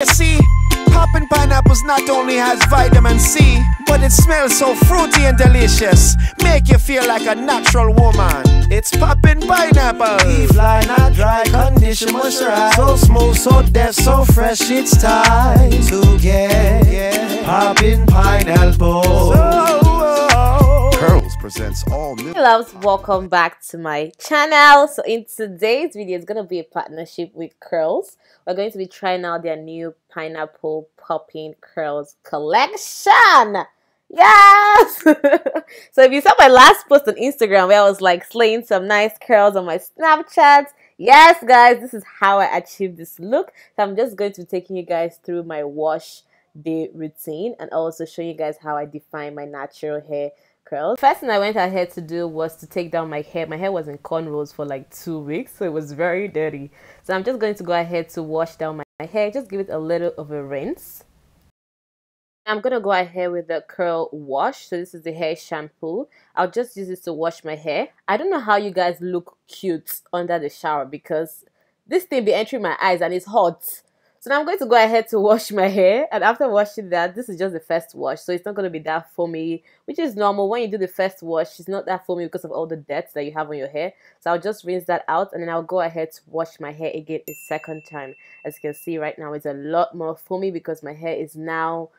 You see, popping pineapples not only has vitamin C, but it smells so fruity and delicious. Make you feel like a natural woman. It's popping pineapple. Fly not dry, condition moisturize. So smooth, so Def, so fresh. It's time to get Presents all new. Hey loves, welcome back to my channel. So in today's video, it's going to be a partnership with Curls. We're going to be trying out their new pineapple popping curls collection. Yes! so if you saw my last post on Instagram where I was like slaying some nice curls on my Snapchat, yes guys, this is how I achieved this look. So I'm just going to be taking you guys through my wash day routine and also show you guys how I define my natural hair curls. First thing I went ahead to do was to take down my hair. My hair was in cornrows for like two weeks, so it was very dirty. So I'm just going to go ahead to wash down my, my hair. Just give it a little of a rinse. I'm going to go ahead with the curl wash. So this is the hair shampoo. I'll just use this to wash my hair. I don't know how you guys look cute under the shower because this thing be entering my eyes and it's hot. So now I'm going to go ahead to wash my hair and after washing that, this is just the first wash. So it's not going to be that foamy, which is normal. When you do the first wash, it's not that foamy because of all the dirt that you have on your hair. So I'll just rinse that out and then I'll go ahead to wash my hair again a second time. As you can see right now, it's a lot more foamy because my hair is now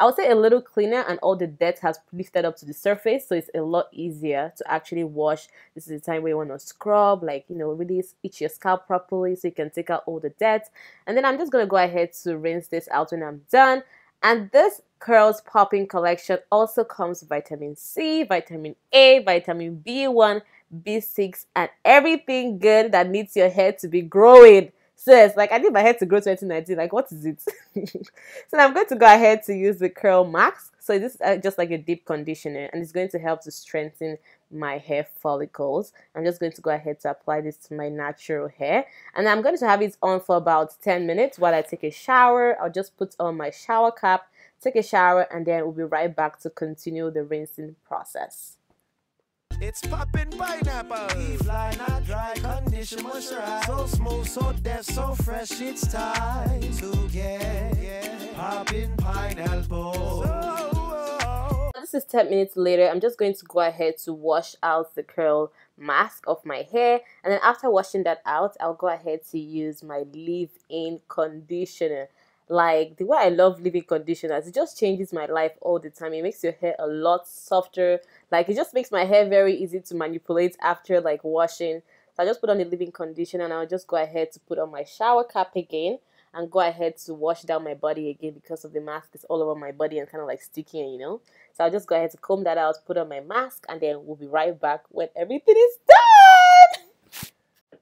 I would say a little cleaner and all the dirt has lifted up to the surface so it's a lot easier to actually wash. This is the time where you want to scrub like you know really itch your scalp properly so you can take out all the dirt. And then I'm just going to go ahead to rinse this out when I'm done. And this curls popping collection also comes vitamin C, vitamin A, vitamin B1, B6 and everything good that needs your hair to be growing sis, like I need my hair to grow 2019. Like, what is it? so I'm going to go ahead to use the Curl Mask. So this is uh, just like a deep conditioner and it's going to help to strengthen my hair follicles. I'm just going to go ahead to apply this to my natural hair. And I'm going to have it on for about 10 minutes while I take a shower. I'll just put on my shower cap, take a shower, and then we'll be right back to continue the rinsing process. It's popping pineapple. Fly not dry, condition moisturize. So smooth, so Def, so fresh. It's time to get popping pineapple. Oh, oh. This is 10 minutes later. I'm just going to go ahead to wash out the curl mask of my hair and then after washing that out I'll go ahead to use my leave-in conditioner like the way I love leave-in conditioners it just changes my life all the time. It makes your hair a lot softer. Like it just makes my hair very easy to manipulate after like washing. So I just put on the leave-in conditioner and I'll just go ahead to put on my shower cap again and go ahead to wash down my body again because of the mask is all over my body and kind of like sticky you know? So I'll just go ahead to comb that out put on my mask and then we'll be right back when everything is done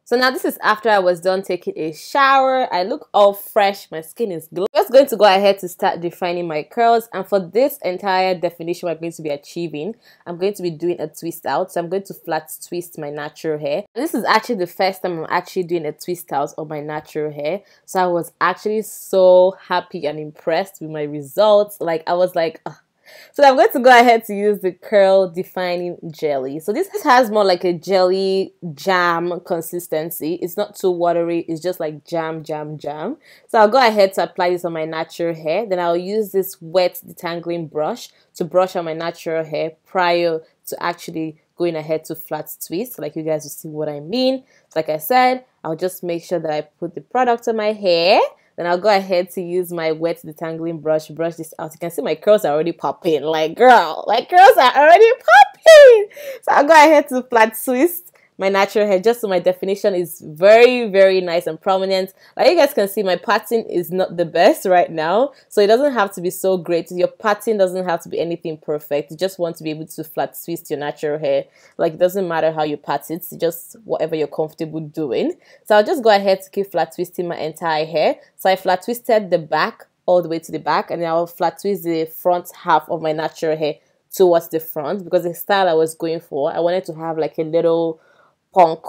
so now this is after I was done taking a shower. I look all fresh. My skin is glowing. Just going to go ahead to start defining my curls. And for this entire definition we're going to be achieving, I'm going to be doing a twist out. So I'm going to flat twist my natural hair. And this is actually the first time I'm actually doing a twist out of my natural hair. So I was actually so happy and impressed with my results. Like I was like, so I'm going to go ahead to use the curl defining jelly. So this has more like a jelly jam consistency. It's not too watery. It's just like jam, jam, jam. So I'll go ahead to apply this on my natural hair. Then I'll use this wet detangling brush to brush on my natural hair prior to actually going ahead to flat twist like you guys will see what I mean. Like I said, I'll just make sure that I put the product on my hair then I'll go ahead to use my wet detangling brush, brush this out. You can see my curls are already popping. Like, girl, my curls are already popping. So I'll go ahead to flat twist my natural hair just so my definition is very very nice and prominent. Like you guys can see my pattern is not the best right now. So it doesn't have to be so great. Your pattern doesn't have to be anything perfect. You just want to be able to flat twist your natural hair. Like it doesn't matter how you pat it. Just whatever you're comfortable doing. So I'll just go ahead to keep flat twisting my entire hair. So I flat twisted the back all the way to the back and I'll flat twist the front half of my natural hair towards the front because the style I was going for I wanted to have like a little punk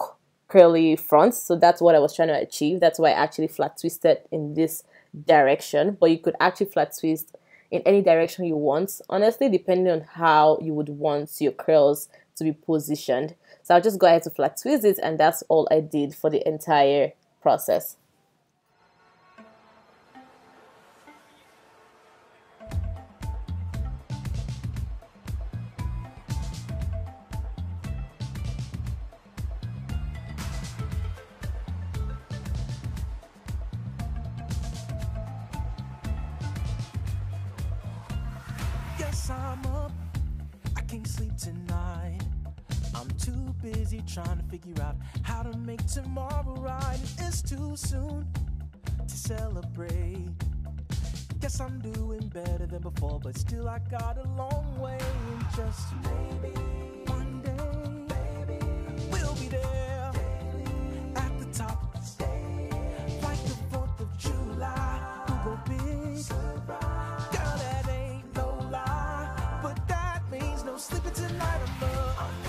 curly fronts. so that's what I was trying to achieve. That's why I actually flat twisted in this direction. But you could actually flat twist in any direction you want honestly depending on how you would want your curls to be positioned. So I'll just go ahead to flat twist it and that's all I did for the entire process I'm up. I can't sleep tonight. I'm too busy trying to figure out how to make tomorrow right. It's too soon to celebrate. Guess I'm doing better than before, but still I got a long way. And just maybe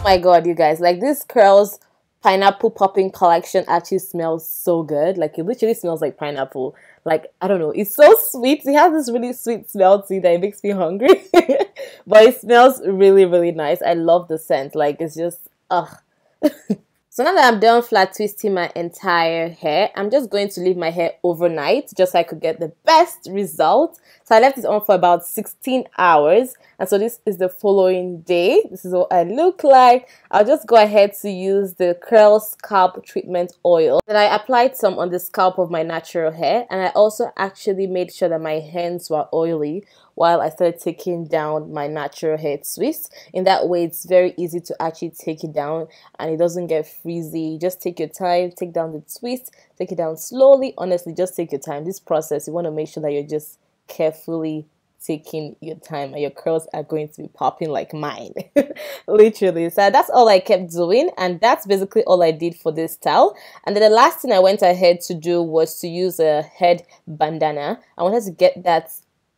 my god, you guys, like this curls pineapple popping collection actually smells so good. Like it literally smells like pineapple. Like I don't know, it's so sweet. It has this really sweet smell to it that it makes me hungry. but it smells really, really nice. I love the scent. Like it's just ugh. So now that I'm done flat twisting my entire hair, I'm just going to leave my hair overnight just so I could get the best result. So I left it on for about 16 hours. And so this is the following day. This is what I look like. I'll just go ahead to use the Curl Scalp Treatment Oil. Then I applied some on the scalp of my natural hair. And I also actually made sure that my hands were oily while I started taking down my natural hair twist. In that way, it's very easy to actually take it down and it doesn't get frizzy. Just take your time, take down the twist, take it down slowly. Honestly, just take your time. This process, you want to make sure that you're just carefully taking your time and your curls are going to be popping like mine literally so that's all i kept doing and that's basically all i did for this style and then the last thing i went ahead to do was to use a head bandana i wanted to get that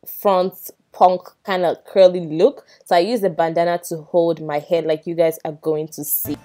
front punk kind of curly look so i used the bandana to hold my head like you guys are going to see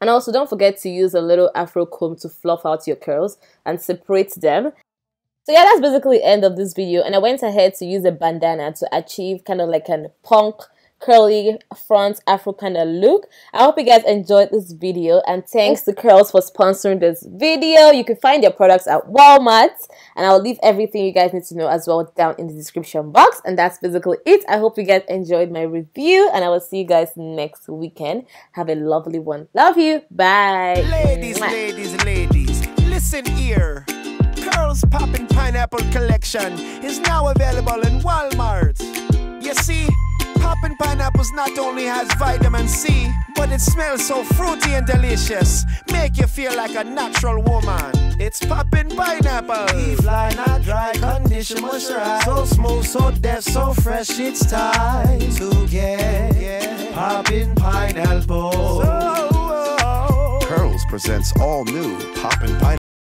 And also don't forget to use a little afro comb to fluff out your curls and separate them. So yeah, that's basically the end of this video. And I went ahead to use a bandana to achieve kind of like an punk curly front afro kind of look. I hope you guys enjoyed this video and thanks to curls for sponsoring this video. You can find their products at walmart and i'll leave everything you guys need to know as well down in the description box. And that's basically it. I hope you guys enjoyed my review and i will see you guys next weekend. Have a lovely one. Love you. Bye. Ladies, Mwah. ladies, ladies, listen here. Curls popping Pineapple Collection is now available in Walmart. You see, Poppin' Pineapples not only has vitamin C, but it smells so fruity and delicious. Make you feel like a natural woman. It's Poppin' Pineapple. Fly not dry, condition moisturize. So smooth, so deft, so fresh. It's time to get poppin' pineapple. Oh, oh, oh. Curls presents all new Poppin' Pineapple.